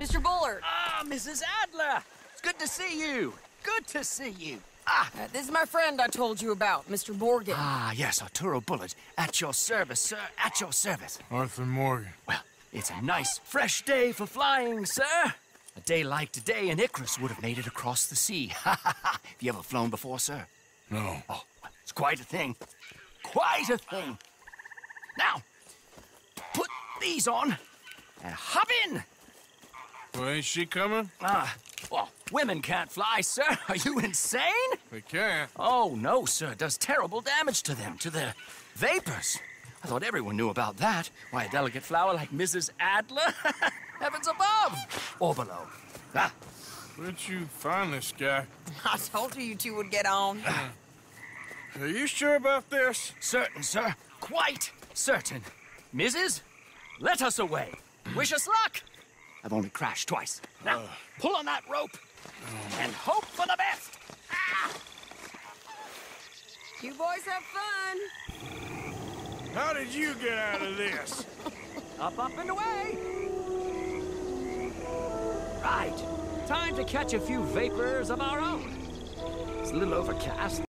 Mr. Bullard, Ah, Mrs. Adler! It's good to see you. Good to see you. Ah, uh, this is my friend I told you about, Mr. Morgan. ah, yes, Arturo Bullard. At your service, sir. At your service. Arthur Morgan. Well, it's a nice, fresh day for flying, sir. A day like today, an Icarus would have made it across the sea. Ha ha ha! Have you ever flown before, sir? No. Oh, it's quite a thing. Quite a thing. Now, put these on and hop in. Well, ain't she coming? Ah, well, women can't fly, sir. Are you insane? They can't. Oh, no, sir. It does terrible damage to them, to their vapors. I thought everyone knew about that. Why, a delicate flower like Mrs. Adler? Heavens above! Or below. Ah, Where'd you find this guy? I told you you two would get on. Are you sure about this? certain, sir. Quite certain. Mrs., let us away. Wish us luck. I've only crashed twice. Now, pull on that rope and hope for the best. You boys have fun. How did you get out of this? Up, up, and away. Right. Time to catch a few vapors of our own. It's a little overcast.